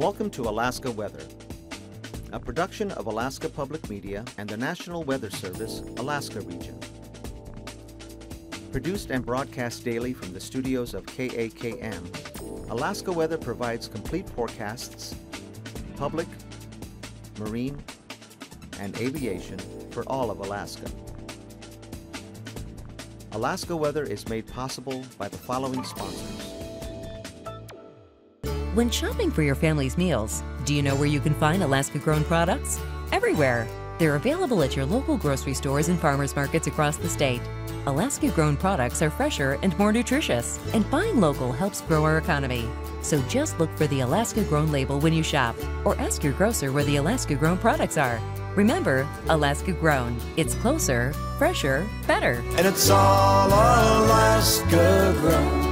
Welcome to Alaska Weather, a production of Alaska Public Media and the National Weather Service, Alaska Region. Produced and broadcast daily from the studios of KAKM, Alaska Weather provides complete forecasts, public, marine, and aviation for all of Alaska. Alaska Weather is made possible by the following sponsors. When shopping for your family's meals, do you know where you can find Alaska grown products? Everywhere. They're available at your local grocery stores and farmers markets across the state. Alaska grown products are fresher and more nutritious, and buying local helps grow our economy. So just look for the Alaska grown label when you shop, or ask your grocer where the Alaska grown products are. Remember, Alaska grown. It's closer, fresher, better. And it's all Alaska grown.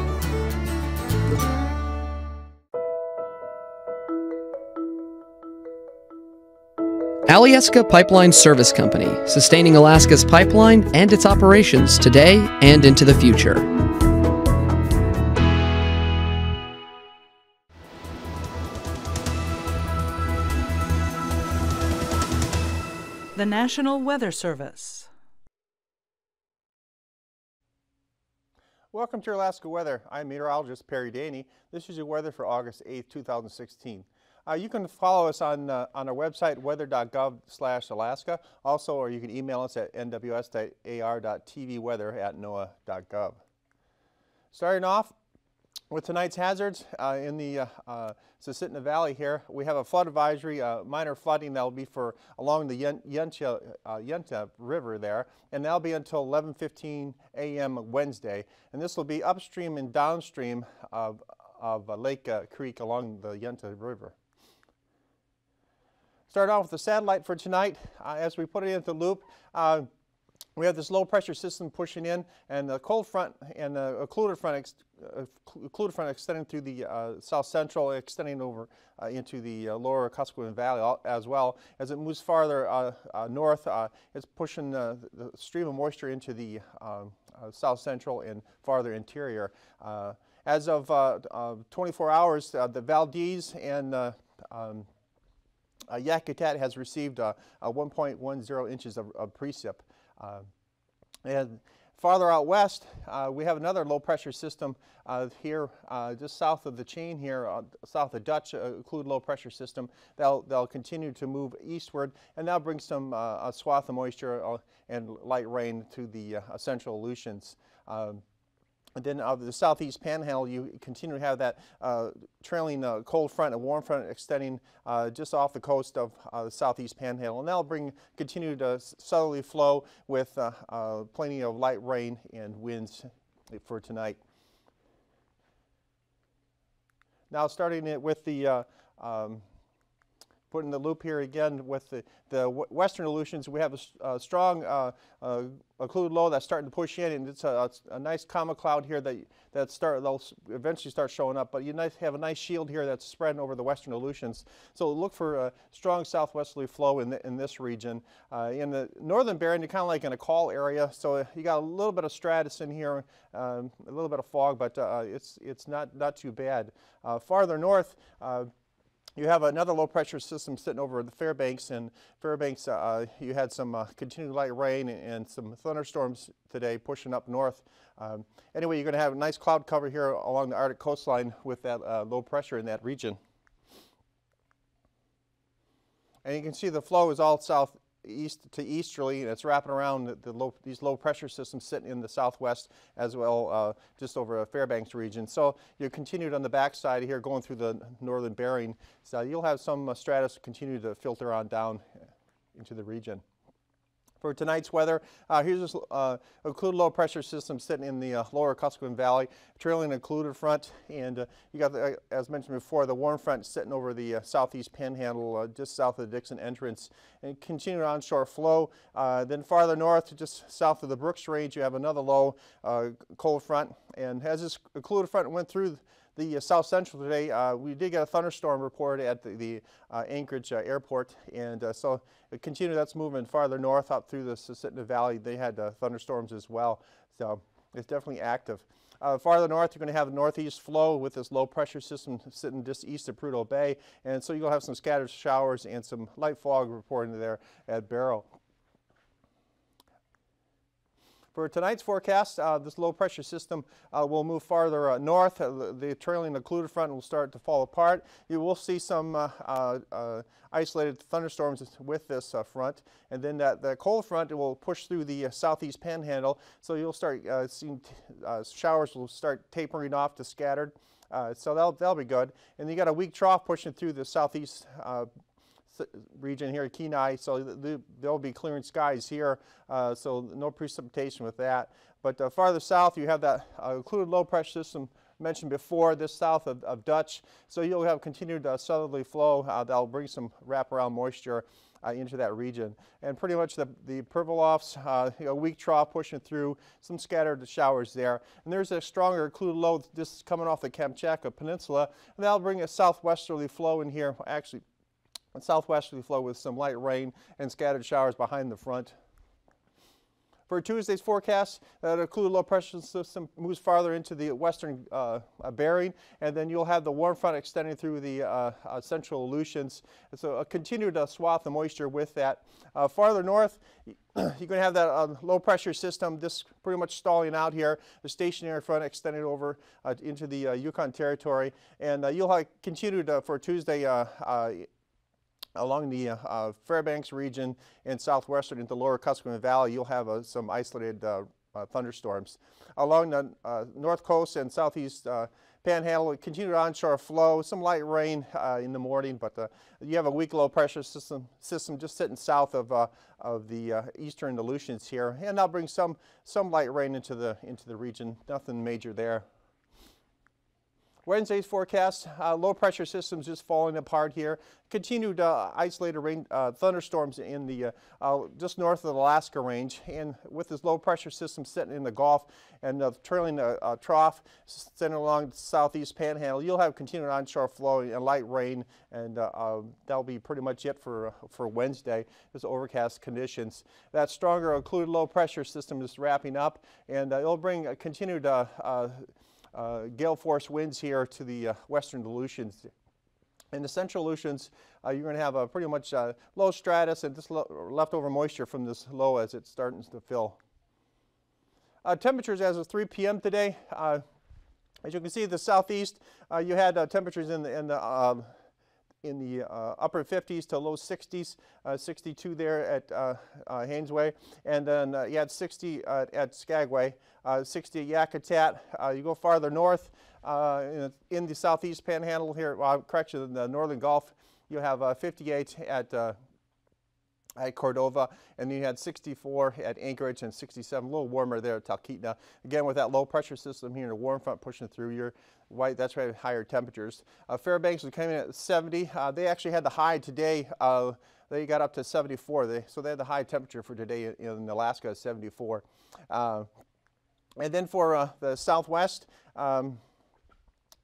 Alyeska Pipeline Service Company, sustaining Alaska's pipeline and its operations today and into the future. The National Weather Service. Welcome to Alaska Weather. I'm meteorologist Perry Dehne. This is your weather for August 8, 2016. Uh, you can follow us on, uh, on our website, weather.gov slash Alaska. Also, or you can email us at nws.ar.tvweather at noaa.gov. Starting off with tonight's hazards uh, in the uh, uh, Susitna Valley here, we have a flood advisory, uh, minor flooding that will be for along the Yentna, Yentna River there, and that'll be until 11:15 a.m. Wednesday. And this will be upstream and downstream of, of Lake Creek along the Yentna River. Start off with the satellite for tonight. Uh, as we put it into the loop, uh, we have this low pressure system pushing in and the cold front and the occluded front, uh, occluded front extending through the uh, south central, extending over uh, into the uh, lower Kuskokwim Valley as well. As it moves farther north, it's pushing the stream of moisture into the um, south central and farther interior. as of 24 hours, the Valdez and um, uh, Yakutat has received uh, 1.10 inches of, of precip. Uh, and farther out west, uh, we have another low pressure system uh, here uh, just south of the chain here, south of Dutch, occluded low pressure system. They'll, they'll continue to move eastward and that'll bring some swath of moisture and light rain to the central Aleutians. Um, and then of the southeast panhandle, you continue to have that uh, trailing uh, cold front and warm front extending uh, just off the coast of uh, the southeast panhandle. And that'll bring continued uh, southerly flow with uh, plenty of light rain and winds for tonight. Now starting it with the um, putting the loop here again with the, the western Aleutians. We have a, a strong uh, uh, occluded low that's starting to push in, and it's a, a nice comma cloud here that that start they'll eventually start showing up. But you nice, have a nice shield here that's spreading over the western Aleutians. So look for a strong southwesterly flow in the, in this region. Uh, in the northern Bering, you're kind of like in a col area, so you got a little bit of stratus in here, um, a little bit of fog, but uh, it's it's not not too bad. Uh, farther north. Uh, you have another low pressure system sitting over the Fairbanks and Fairbanks uh, you had some uh, continued light rain and some thunderstorms today pushing up north. Um, anyway, you're going to have a nice cloud cover here along the Arctic coastline with that uh, low pressure in that region. And you can see the flow is all south east to easterly, and it's wrapping around the, the low, these low pressure systems sitting in the southwest as well, uh, just over a Fairbanks region. So you continued on the backside here, going through the northern Bering. So you'll have some uh, stratus continue to filter on down into the region for tonight's weather. Uh, here's this uh, occluded low pressure system sitting in the uh, lower Kuskokwim Valley, trailing an occluded front, and uh, you got, the, uh, as mentioned before, the warm front sitting over the uh, southeast panhandle, just south of the Dixon entrance, and continued onshore flow. then farther north, just south of the Brooks Range, you have another low cold front, and as this occluded front went through the uh, South Central today, uh, we did get a thunderstorm report at the, the uh, Anchorage uh, airport, and uh, so it continued. That's moving farther north up through the Susitna Valley. They had uh, thunderstorms as well, so it's definitely active. Uh, farther north, you're going to have a northeast flow with this low pressure system sitting just east of Prudhoe Bay. And so you'll have some scattered showers and some light fog reporting there at Barrow. For tonight's forecast, uh, this low pressure system uh, will move farther uh, north. Uh, the trailing occluded front will start to fall apart. You will see some uh, uh, isolated thunderstorms with this front. And then that, the cold front will push through the southeast panhandle. So you'll start seeing showers will start tapering off to scattered. so that'll, that'll be good. And you got a weak trough pushing through the southeast region here at Kenai, so the, there'll be clearing skies here, uh, so no precipitation with that. But uh, farther south, you have that uh, occluded low pressure system mentioned before, this south of, of Dutch. So you'll have continued uh, southerly flow uh, that'll bring some wraparound moisture uh, into that region. And pretty much the, the Pribilofs, uh, a weak trough pushing through, some scattered showers there. And there's a stronger occluded low just coming off the Kamchatka Peninsula, and that'll bring a southwesterly flow in here, actually and southwesterly flow with some light rain and scattered showers behind the front. For Tuesday's forecast, uh, the occluded low pressure system moves farther into the western uh, uh, Bering, and then you'll have the warm front extending through the uh, uh, central Aleutians. And So a continued uh, swath of moisture with that. farther north, you're going to have that low pressure system just pretty much stalling out here, the stationary front extending over into the Yukon Territory, and you'll have continued for Tuesday along the uh, Fairbanks region and southwestern into lower Kuskokwim Valley, you'll have uh, some isolated uh, uh thunderstorms. Along the uh, north coast and southeast uh, panhandle, continued onshore flow, some light rain in the morning, but you have a weak low pressure system, system just sitting south of, of the eastern Aleutians here, and that'll bring some, some light rain into the, into the region. Nothing major there. Wednesday's forecast, uh, low pressure systems just falling apart here. Continued uh, isolated rain, uh, thunderstorms in the uh, uh, just north of the Alaska range, and with this low pressure system sitting in the Gulf and uh, trailing a, trough sitting along the southeast panhandle, you'll have continued onshore flow and light rain, and that'll be pretty much it for for Wednesday. Just overcast conditions. That stronger occluded low pressure system is wrapping up, and it'll bring a continued uh, gale force winds here to the uh, western Aleutians. In the central Aleutians, uh, you're going to have a pretty much uh, low stratus and just leftover moisture from this low as it starts to fill. Uh, temperatures as of 3 p.m. today, uh, as you can see, the southeast, you had temperatures in the, in the um, in the uh, upper 50s to low 60s, uh, 62 there at uh, uh Hainesway, and then uh, you had 60 at Skagway, uh, 60 at Yakutat. you go farther north in, in, the southeast panhandle here, well, correction, in the northern Gulf, you have 58 at at Cordova, and you had 64 at Anchorage and 67, a little warmer there at Talkeetna. Again, with that low pressure system here, the warm front pushing through your white, that's right, higher temperatures. Uh, Fairbanks was coming in at 70. Uh, they actually had the high today. Uh, they got up to 74. They, so they had the high temperature for today in, in Alaska, 74. Uh, and then for uh, the southwest, um,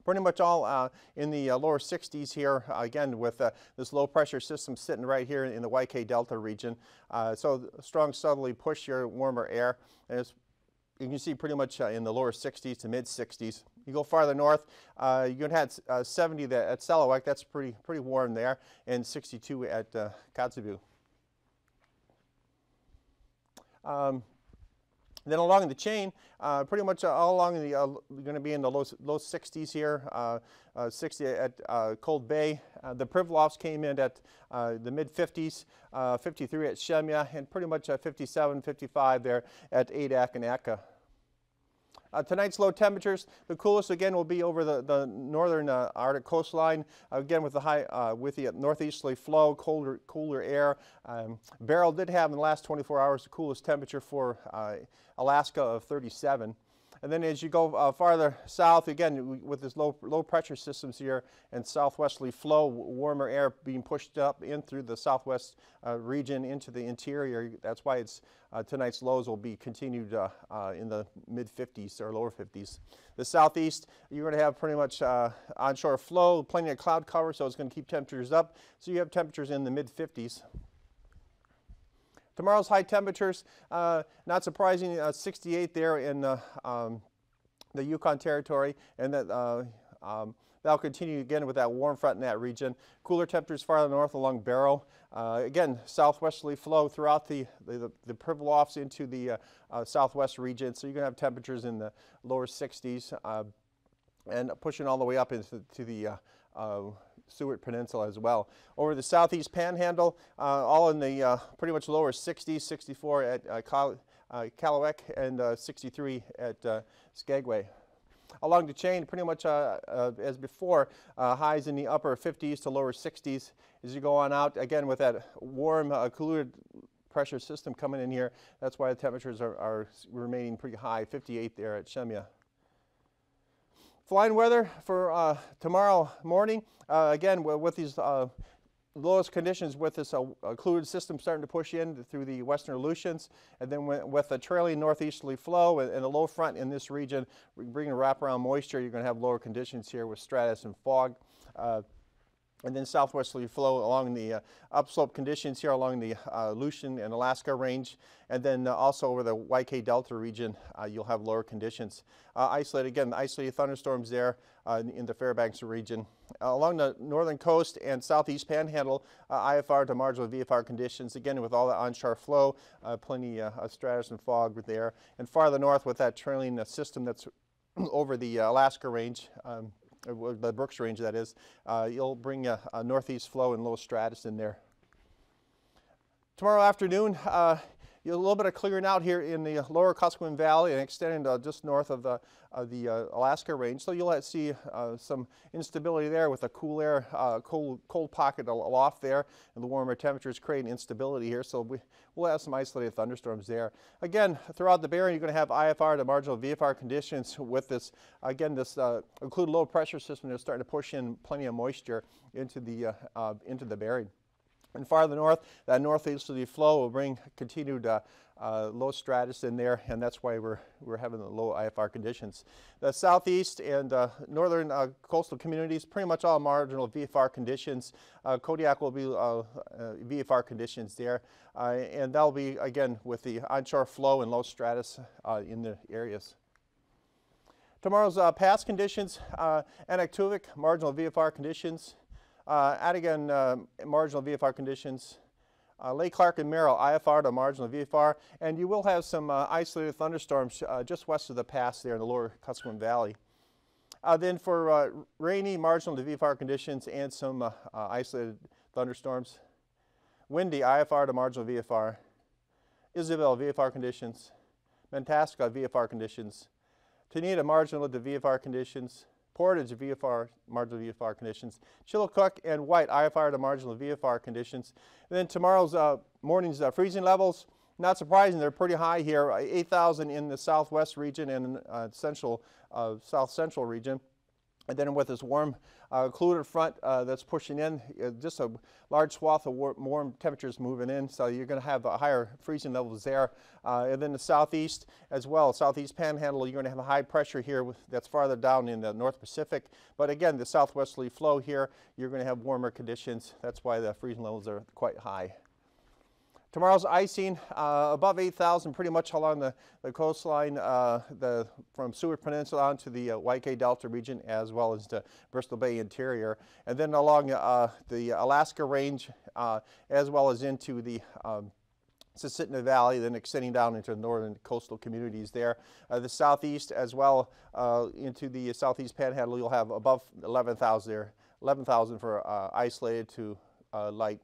pretty much all uh, in the uh, lower 60s here, uh, again with uh, this low pressure system sitting right here in the YK Delta region. Uh, so strong southerly push here, warmer air. And you can see pretty much uh, in the lower 60s to mid 60s. You go farther north, you're going to have 70 that, at Selawik, that's pretty, pretty warm there, and 62 at uh, Kotzebue. Um, then along the chain, uh, pretty much all along the, uh, going to be in the low, low 60s here, uh, uh 60 at uh, Cold Bay. Uh, the Pribilofs came in at the mid 50s, 53 at Shemya, and pretty much 57, 55 there at Adak and Atka. Uh, tonight's low temperatures, the coolest again will be over the, the northern uh, Arctic coastline. Again with the high, uh, with the northeasterly flow, colder, cooler air. Um, Barrow did have in the last 24 hours the coolest temperature for uh, Alaska of 37. And then as you go uh, farther south, again, with this low, low pressure systems here and southwesterly flow, warmer air being pushed up in through the southwest uh, region into the interior. That's why it's uh, tonight's lows will be continued uh, uh, in the mid 50s or lower 50s. The southeast, you're going to have pretty much uh, onshore flow, plenty of cloud cover, so it's going to keep temperatures up. So you have temperatures in the mid 50s. Tomorrow's high temperatures, uh, not surprising, uh, 68 there in uh, um, the Yukon Territory, and that uh, um, that'll continue again with that warm front in that region. Cooler temperatures farther north along Barrow. Uh, again, southwesterly flow throughout the, the, the, the Pribilofs into the uh, southwest region. So you're going to have temperatures in the lower 60s uh, and pushing all the way up into to the Seward Peninsula as well. Over the southeast panhandle, all in the pretty much lower 60s, 64 at uh, Klawock and 63 at Skagway along the chain pretty much uh, uh, as before, uh, highs in the upper 50s to lower 60s as you go on out. Again, with that warm, uh, cooler pressure system coming in here, that's why the temperatures are, are remaining pretty high, 58 there at Shemya. Flying weather for uh, tomorrow morning. Uh, again, with these lowest conditions with this uh, occluded system starting to push in through the western Aleutians, and then with a trailing northeasterly flow and, a low front in this region, bringing a wraparound moisture, you're going to have lower conditions here with stratus and fog. And then southwesterly flow along the uh, upslope conditions here along the uh, Aleutian and Alaska range. And then uh, also over the YK Delta region, uh, you'll have lower conditions. Uh, isolated, again, isolated thunderstorms there uh, in the Fairbanks region. along the northern coast and southeast panhandle, IFR to marginal VFR conditions, again with all the onshore flow, plenty of stratus and fog there. And farther north with that trailing system that's over the Alaska range, um, the Brooks Range that is, uh, you'll bring a, a, northeast flow and low stratus in there. Tomorrow afternoon, uh, a little bit of clearing out here in the lower Kuskokwim Valley and extending uh, just north of the, of the uh, Alaska range. So you'll see uh, some instability there with a cool air, uh, cold, cold pocket aloft there, and the warmer temperatures creating instability here. So we, will have some isolated thunderstorms there. Again, throughout the Bering, you're going to have IFR to marginal VFR conditions with this, again, this uh, occluded low pressure system that's starting to push in plenty of moisture into the, uh, into the Bering. And farther north, that northeasterly flow will bring continued uh, uh, low stratus in there, and that's why we're, we're having the low IFR conditions. The southeast and uh, northern uh, coastal communities, pretty much all marginal VFR conditions. Uh, Kodiak will be uh, VFR conditions there, and that'll be, again, with the onshore flow and low stratus in the areas. Tomorrow's past conditions, uh, marginal VFR conditions, uh, uh, marginal VFR conditions. Uh, Lake Clark and Merrill, IFR to marginal VFR, and you will have some uh, isolated thunderstorms uh, just west of the pass there in the lower Kuskokwim Valley. Uh, then for rainy marginal to VFR conditions and some isolated thunderstorms. Windy, IFR to marginal VFR. Isabel, VFR conditions. Mentasta, VFR conditions. Tahneta, marginal to VFR conditions. Portage VFR, marginal VFR conditions. Chilkoot and White, IFR to marginal VFR conditions. And then tomorrow's uh, morning's uh, freezing levels, not surprising, they're pretty high here, uh, 8,000 in the southwest region and uh, central, uh, south central region. And then with this warm uh, occluded front uh, that's pushing in, uh, just a large swath of warm, temperatures moving in, so you're going to have higher freezing levels there. Uh, and then the southeast as well, southeast panhandle, you're going to have a high pressure here with, that's farther down in the North Pacific. But again, the southwesterly flow here, you're going to have warmer conditions. That's why the freezing levels are quite high. Tomorrow's icing uh, above 8,000 pretty much along the, the coastline uh, the, from Seward Peninsula on to the uh, YK Delta region as well as the Bristol Bay interior. And then along uh, the Alaska range uh, as well as into the um, Susitna Valley, then extending down into the northern coastal communities there. Uh, the southeast as well uh, into the southeast panhandle, you'll have above 11,000 there, 11,000 for uh, isolated to uh, light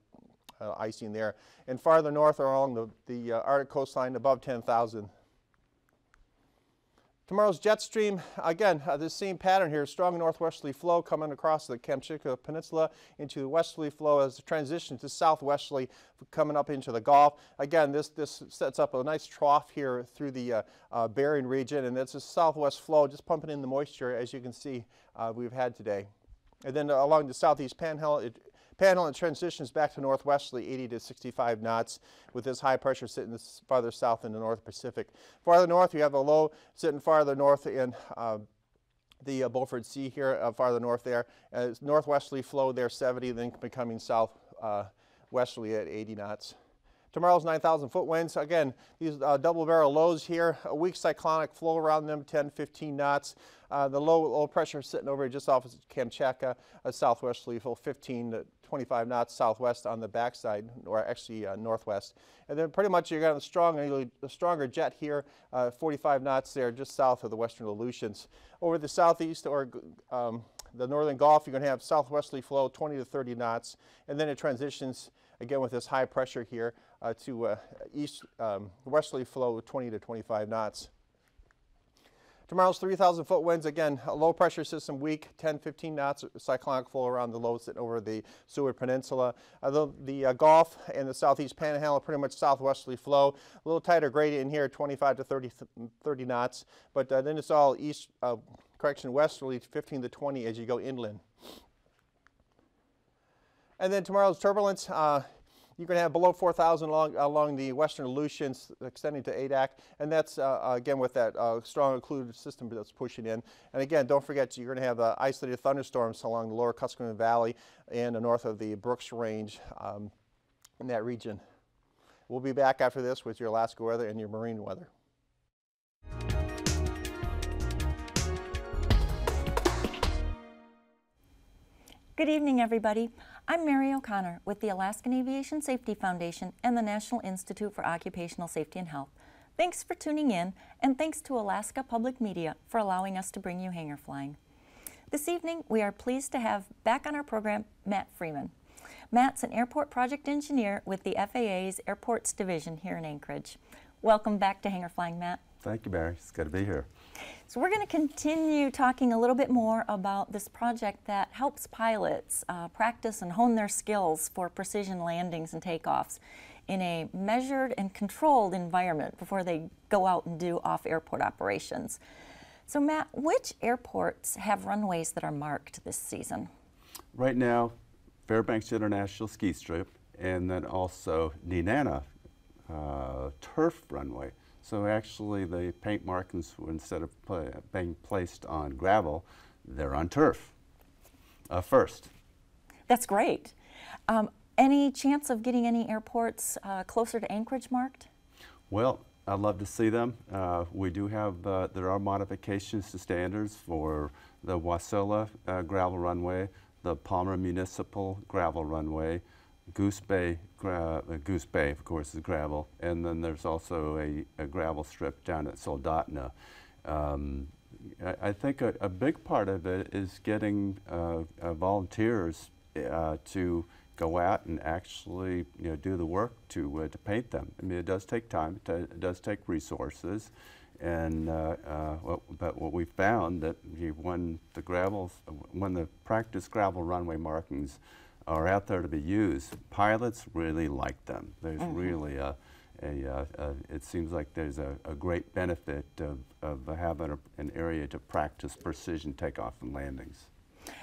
uh, icing there. And farther north along the, the uh, Arctic coastline above 10,000. Tomorrow's jet stream, again, uh, this same pattern here, strong northwesterly flow coming across the Kamchatka Peninsula into the westerly flow as the transition to southwesterly coming up into the Gulf. Again, this, this sets up a nice trough here through the uh, uh, Bering region, and it's a southwest flow just pumping in the moisture, as you can see, uh, we've had today. And then along the southeast panhandle, it Panhandle and transitions back to northwesterly 80 to 65 knots with this high pressure sitting farther south in the North Pacific. Farther north, you have a low sitting farther north in uh, the uh, Beaufort Sea here, uh, farther north there. Uh, northwesterly flow there 70, then becoming south uh, at 80 knots. Tomorrow's 9,000 foot winds. Again, these uh, double barrel lows here, a weak cyclonic flow around them, 10, 15 knots. Uh, the low, low pressure sitting over here just off of Kamchatka, a southwesterly flow, 15 to 25 knots southwest on the backside, or actually uh, northwest. And then pretty much you're a strong, a stronger jet here, uh, 45 knots there, just south of the western Aleutians. Over the southeast or um, the northern Gulf, you're going to have southwesterly flow, 20 to 30 knots, and then it transitions again with this high pressure here uh, to uh, east um, westerly flow, 20 to 25 knots. Tomorrow's 3,000 foot winds, again, a low pressure system weak, 10, 15 knots cyclonic flow around the low over the Seward Peninsula. The, the uh, Gulf and the southeast panhandle pretty much southwesterly flow. A little tighter gradient in here, 25 to 30, 30 knots, but uh, then it's all east, uh, correction, westerly, 15 to 20 as you go inland. And then tomorrow's turbulence, uh, you're going to have below 4,000 along, along the western Aleutians extending to Adak, and that's uh, uh, again with that uh, strong occluded system that's pushing in. And again, don't forget you're going to have uh, isolated thunderstorms along the lower Kuskokwim Valley and the north of the Brooks Range um, in that region. We'll be back after this with your Alaska weather and your marine weather. Good evening, everybody. I'm Mary O'Connor with the Alaskan Aviation Safety Foundation and the National Institute for Occupational Safety and Health. Thanks for tuning in, and thanks to Alaska Public Media for allowing us to bring you hangar flying. This evening, we are pleased to have back on our program Matt Freeman. Matt's an airport project engineer with the FAA's Airports Division here in Anchorage. Welcome back to Hangar Flying, Matt. Thank you, Mary. It's good to be here. So we're going to continue talking a little bit more about this project that helps pilots uh, practice and hone their skills for precision landings and takeoffs in a measured and controlled environment before they go out and do off-airport operations. So Matt, which airports have runways that are marked this season? Right now, Fairbanks International Ski Strip and then also Nenana uh, Turf Runway. So actually the paint markings, instead of being placed on gravel, they're on turf uh, first. That's great. Um, any chance of getting any airports uh, closer to Anchorage marked? Well, I'd love to see them. Uh, we do have, uh, there are modifications to standards for the Wasilla uh, gravel runway, the Palmer Municipal gravel runway, Goose Bay, Goose Bay, of course, is gravel, and then there's also a, a gravel strip down at Soldotna. Um, I, I, think a, a, big part of it is getting uh, uh, volunteers uh, to go out and actually you know, do the work to, uh, to paint them. I mean, it does take time, it, does take resources, and uh, what, but what we found that when the gravels, when the practice gravel runway markings are out there to be used, pilots really like them. There's mm -hmm. really a, a, a, a, it seems like there's a, a great benefit of, of having an area to practice precision takeoff and landings.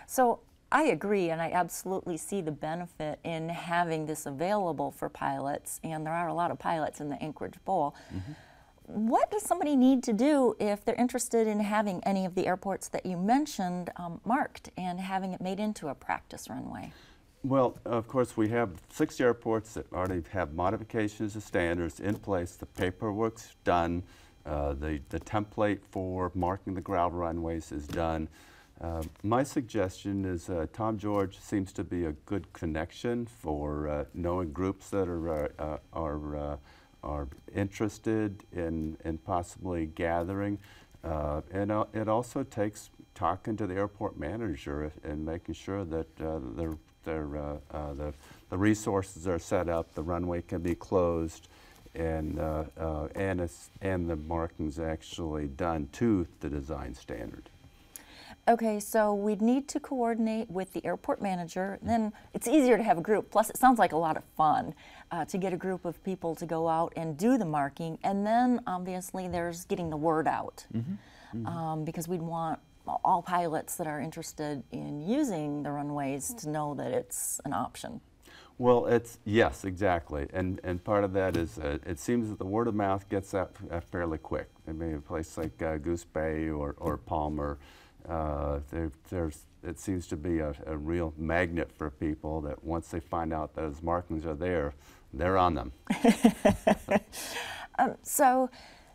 So I agree, and I absolutely see the benefit in having this available for pilots, and there are a lot of pilots in the Anchorage Bowl. Mm -hmm. What does somebody need to do if they're interested in having any of the airports that you mentioned um, marked and having it made into a practice runway? Well, of course, we have six airports that already have modifications of standards in place. The paperwork's done. Uh, the, the template for marking the gravel runways is done. Uh, my suggestion is uh, Tom George seems to be a good connection for uh, knowing groups that are, uh, uh, are, are interested in, in possibly gathering. and it also takes talking to the airport manager and making sure that they're their, uh, uh, the, the resources are set up, the runway can be closed, and, uh, and, it's, and the marking's actually done to the design standard. Okay, so we'd need to coordinate with the airport manager. Then it's easier to have a group. Plus, it sounds like a lot of fun uh, to get a group of people to go out and do the marking. And then, obviously, there's getting the word out mm -hmm. Mm -hmm. Um, because we'd want all pilots that are interested in using the runways to know that it's an option. Well, it's yes, exactly, and and part of that is uh, it seems that the word of mouth gets out uh, fairly quick. I mean, a place like uh, Goose Bay or or Palmer, uh, there, there's it seems to be a, a, real magnet for people that once they find out those markings are there, they're on them. um, so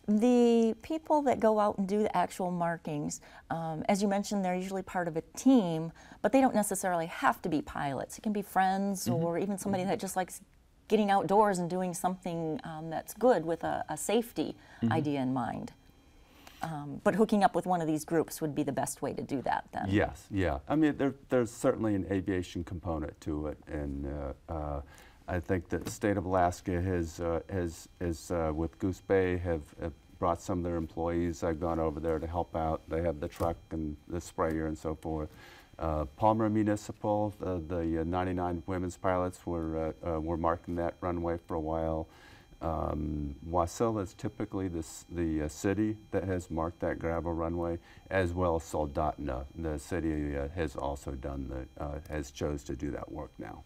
the people that go out and do the actual markings, um, as you mentioned, they're usually part of a team, but they don't necessarily have to be pilots. It can be friends mm -hmm. or even somebody mm -hmm. that just likes getting outdoors and doing something um, that's good with a, a safety mm -hmm. idea in mind. Um, but hooking up with one of these groups would be the best way to do that then. Yes, yeah. I mean, there, there's certainly an aviation component to it. And uh, uh, I think that the state of Alaska has, uh, has, has uh, with Goose Bay, have, have, brought some of their employees. I've gone over there to help out. They have the truck and the sprayer and so forth. Uh, Palmer Municipal, the, uh, 99 women's pilots were, were marking that runway for a while. Um, Wasilla is typically this, the uh, city that has marked that gravel runway, as well as Soldotna. The city uh, has also done the, uh, has chose to do that work now.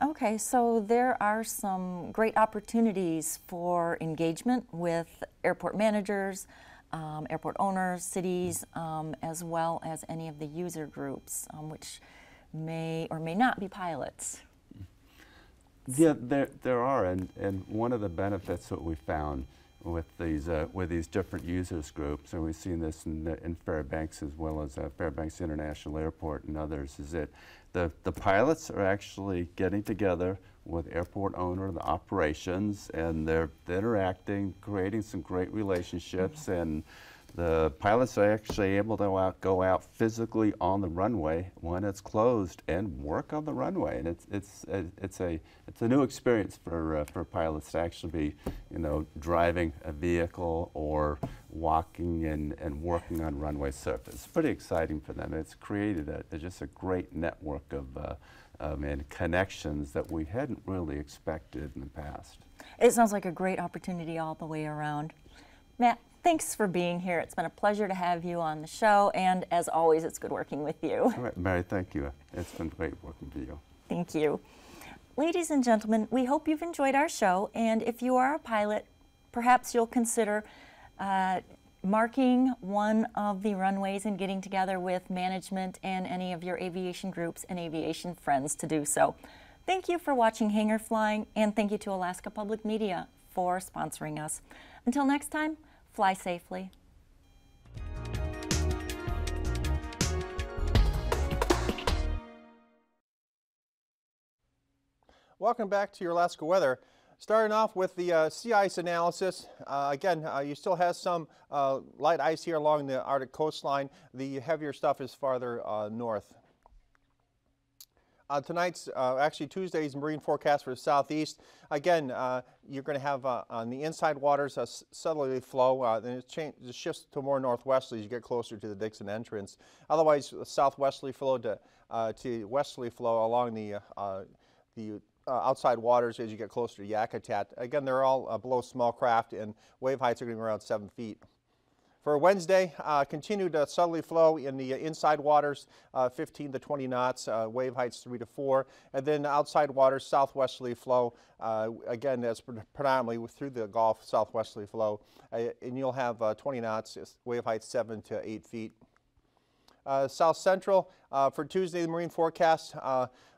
Okay, so there are some great opportunities for engagement with airport managers, um, airport owners, cities, um, as well as any of the user groups, um, which may or may not be pilots. Yeah, there, there are, and, and one of the benefits that we found with these uh, with these different users groups, and we've seen this in, in Fairbanks as well as uh, Fairbanks International Airport and others, is that the, the pilots are actually getting together with airport owner, the operations, and they're interacting, creating some great relationships, mm -hmm. and the pilots are actually able to go out, go out physically on the runway when it's closed and work on the runway. And it's, it's, it's, a, it's a new experience for, uh, for pilots to actually be, you know, driving a vehicle or walking and, and working on runway surface. It's pretty exciting for them. It's created a, just a great network of, uh, um, and connections that we hadn't really expected in the past. It sounds like a great opportunity all the way around. Matt, thanks for being here. It's been a pleasure to have you on the show, and as always, it's good working with you. All right, Mary, thank you. It's been great working with you. Thank you. Ladies and gentlemen, we hope you've enjoyed our show, and if you are a pilot, perhaps you'll consider uh, marking one of the runways and getting together with management and any of your aviation groups and aviation friends to do so. Thank you for watching Hangar Flying, and thank you to Alaska Public Media for sponsoring us. Until next time, Fly safely. Welcome back to your Alaska weather. Starting off with the uh, sea ice analysis, uh, again, uh, you still have some uh, light ice here along the Arctic coastline. The heavier stuff is farther uh, north. Uh, tonight's, actually Tuesday's marine forecast for the southeast. Again, you're going to have on the inside waters a southerly flow, uh, then it, it shifts to more northwesterly as you get closer to the Dixon entrance. Otherwise, southwesterly flow to, to westerly flow along the, the outside waters as you get closer to Yakutat. Again, they're all below small craft and wave heights are going to be around seven feet. For Wednesday, uh, continued uh, southerly flow in the uh, inside waters, uh, 15 to 20 knots, uh, wave heights 3 to 4, and then outside waters, southwesterly flow, uh, again, that's predominantly through the Gulf, southwesterly flow, and you'll have 20 knots, wave heights 7 to 8 feet. South Central, for Tuesday, the marine forecast,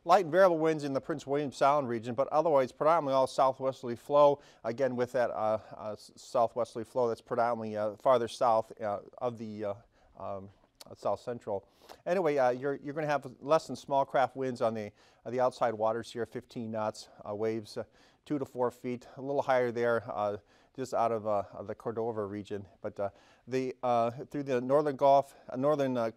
light and variable winds in the Prince William Sound region, but otherwise predominantly all southwesterly flow, again with that uh, uh, southwesterly flow that's predominantly uh, farther south uh, of the uh, um, south central. Anyway, uh, you're, you're going to have less than small craft winds on the, the outside waters here, 15 knots, waves 2 to 4 feet, a little higher there just out of, of the Cordova region. But the, through the northern Gulf, northern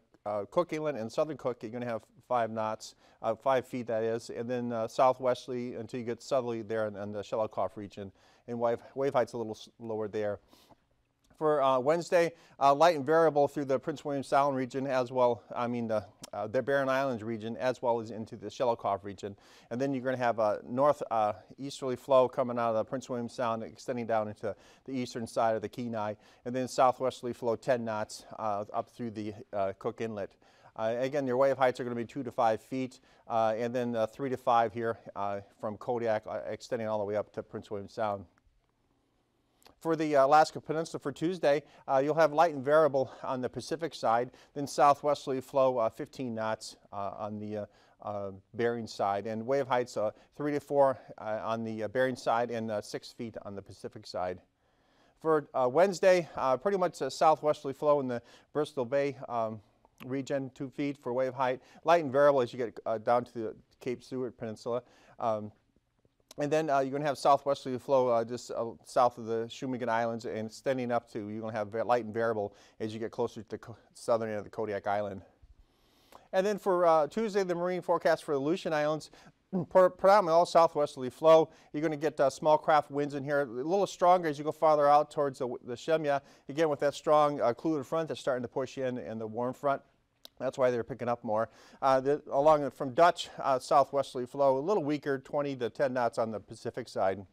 Cook Inlet and southern Cook, you're going to have five knots, uh, five feet that is, and then uh, southwesterly until you get southerly there in, in the Shelikof region, and wave, wave height's a little lower there. For uh, Wednesday, uh, light and variable through the Prince William Sound region as well, I mean the, uh, the Barren Islands region as well as into the Shelikof region. And then you're going to have a north uh, easterly flow coming out of the Prince William Sound extending down into the eastern side of the Kenai. And then southwesterly flow 10 knots up through the Cook Inlet. Uh, again, your wave heights are going to be two to five feet, uh, and then uh, three to five here uh, from Kodiak, uh, extending all the way up to Prince William Sound. For the Alaska Peninsula for Tuesday, you'll have light and variable on the Pacific side, then southwesterly flow 15 knots on the uh, Bering side, and wave heights uh, three to four uh, on the uh, Bering side and uh, six feet on the Pacific side. For uh, Wednesday, pretty much a southwesterly flow in the Bristol Bay um, region, two feet for wave height, light and variable as you get down to the Cape Seward Peninsula. Um, and then uh, you're going to have southwesterly flow uh, just uh, south of the Shumagin Islands and extending up to, you're going to have light and variable as you get closer to the southern end of the Kodiak Island. And then for uh, Tuesday, the marine forecast for the Aleutian Islands, predominantly all southwesterly flow. You're going to get uh, small craft winds in here, a little stronger as you go farther out towards the, the Shemya. Again, with that strong uh, front that's starting to push in and the warm front. That's why they're picking up more. Uh, the, along from Dutch uh, southwesterly flow, a little weaker, 20 to 10 knots on the Pacific side.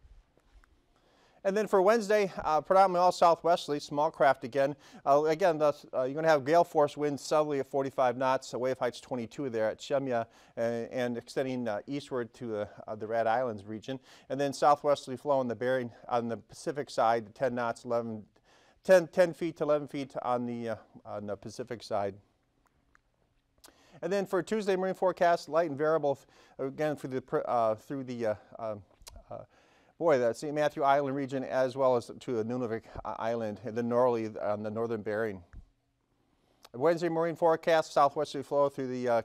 And then for Wednesday, uh, predominantly all southwesterly, small craft again. Uh, again, the, uh, you're going to have gale force winds southerly at 45 knots, wave heights 22 there at Shemya, and, and extending uh, eastward to uh, the Rat Islands region. And then southwesterly flow on the Bering on the Pacific side, 10 knots, 11, 10, 10 feet to 11 feet on the, uh, on the Pacific side. And then for Tuesday marine forecast, light and variable again through the through the um, boy, the St. Matthew Island region as well as to Nunivak Island, and the northerly on the northern Bering. Wednesday marine forecast, southwesterly flow through the uh,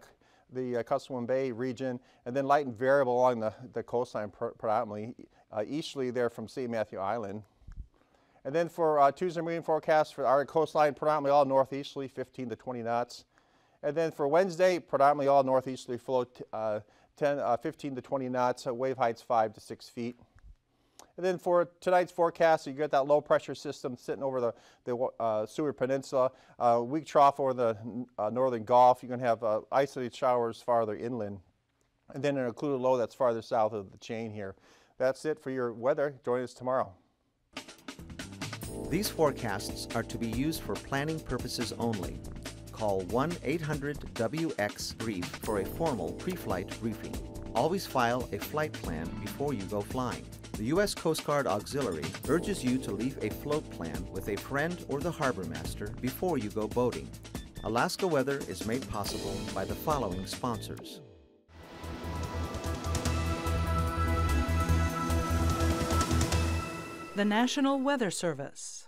the uh, Bay region, and then light and variable along the, the coastline predominantly, uh, easterly there from St. Matthew Island. And then for uh, Tuesday marine forecast for our coastline, predominantly all northeasterly, 15 to 20 knots. And then for Wednesday, predominantly all northeasterly flow, uh, 10, uh, 15 to 20 knots, wave heights 5 to 6 feet. And then for tonight's forecast, you get that low pressure system sitting over the, the uh, Seward Peninsula, uh, weak trough over the uh, northern Gulf. You're going to have uh, isolated showers farther inland. And then an occluded low that's farther south of the chain here. That's it for your weather. Join us tomorrow. These forecasts are to be used for planning purposes only. Call 1-800-WX-BRIEF for a formal pre-flight briefing. Always file a flight plan before you go flying. The U.S. Coast Guard Auxiliary urges you to leave a float plan with a friend or the harbor master before you go boating. Alaska Weather is made possible by the following sponsors. The National Weather Service.